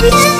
Don't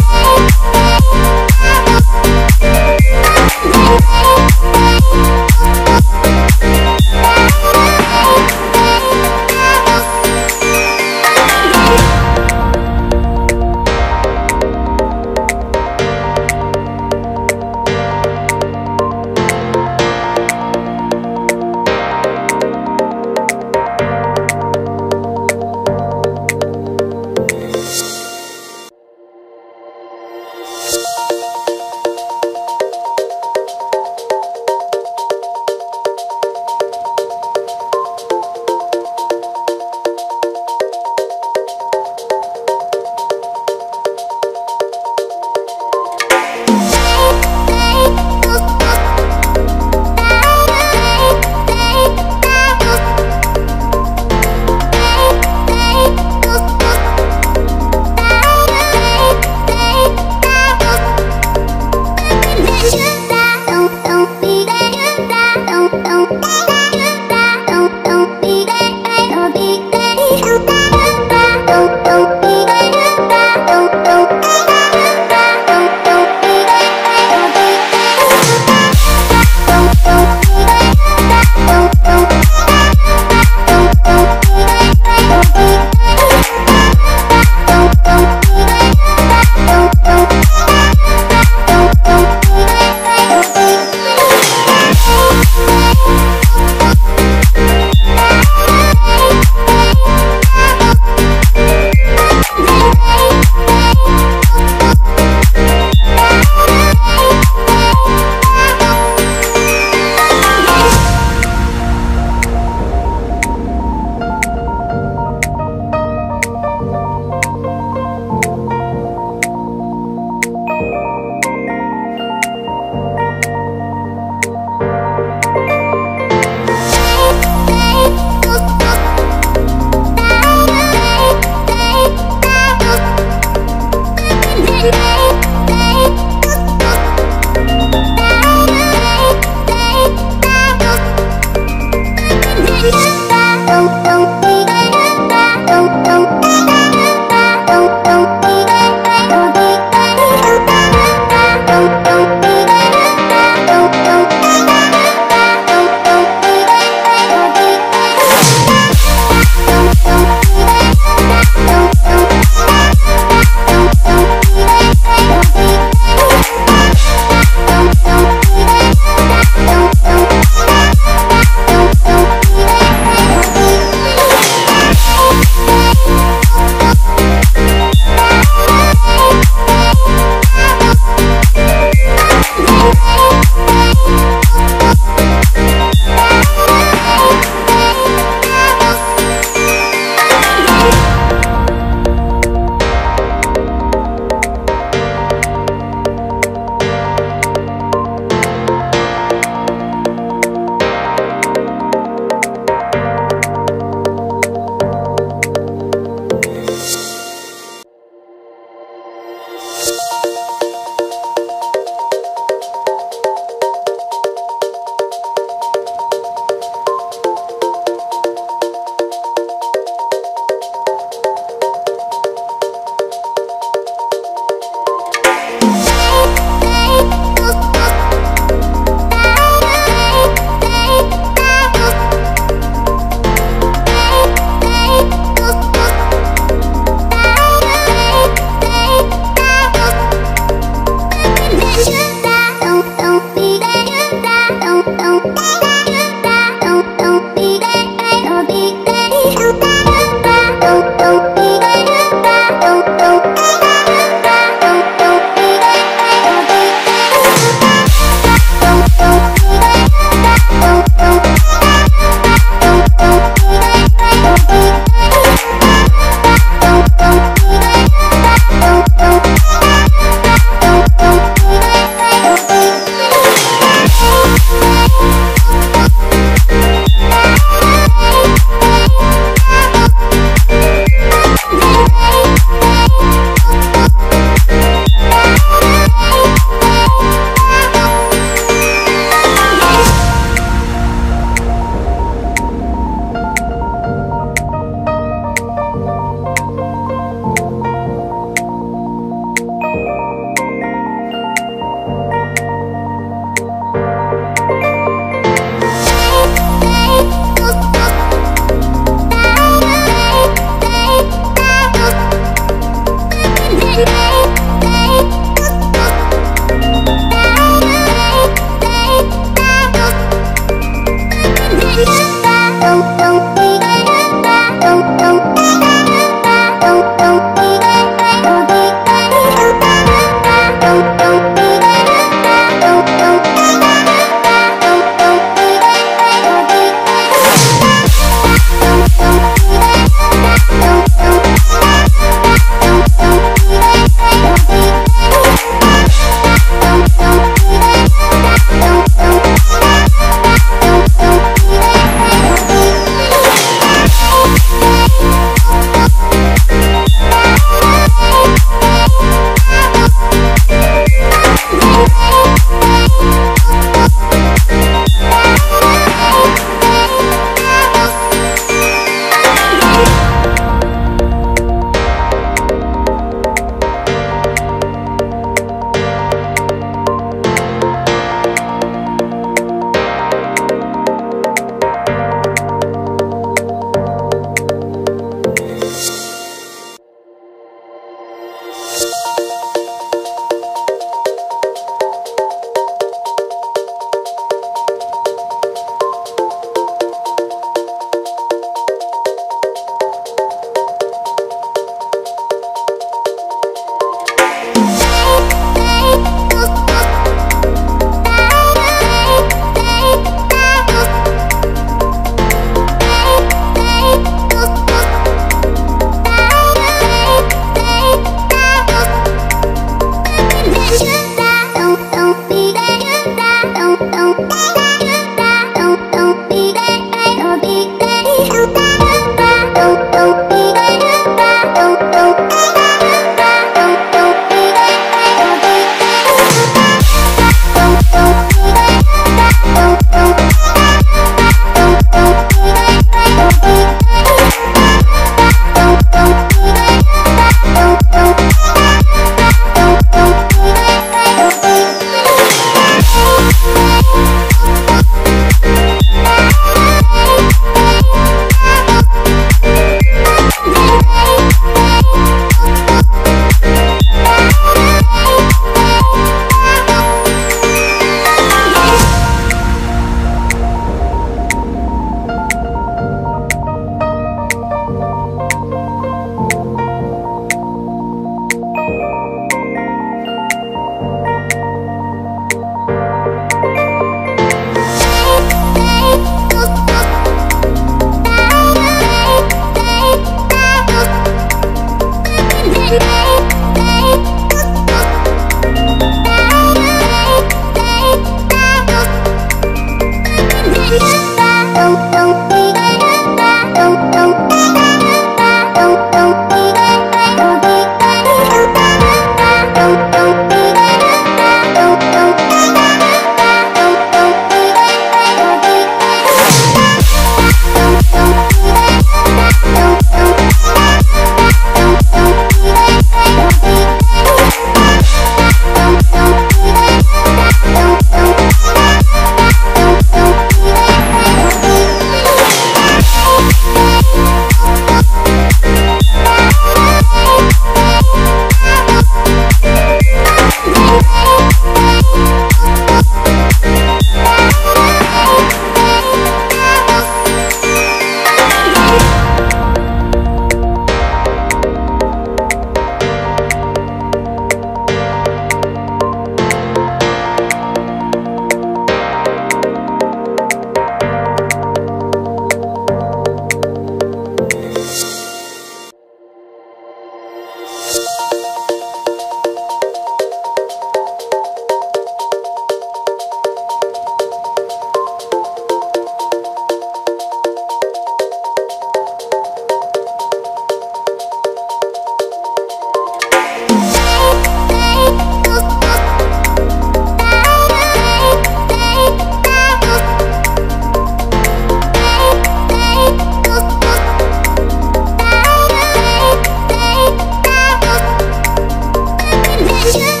you.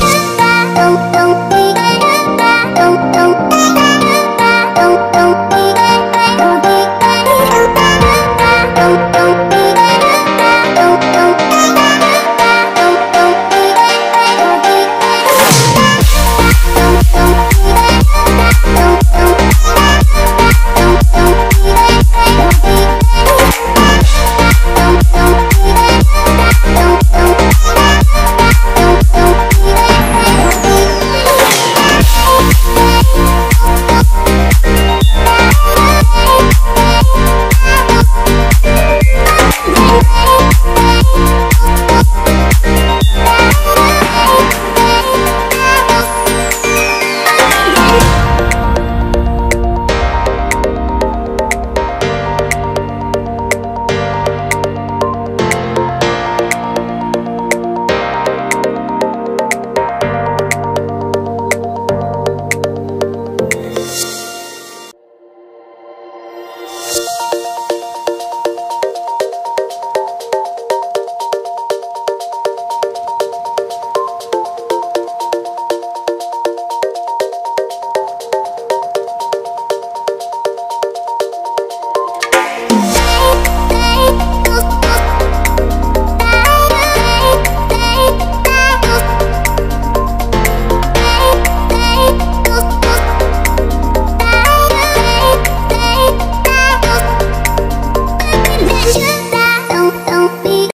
Don't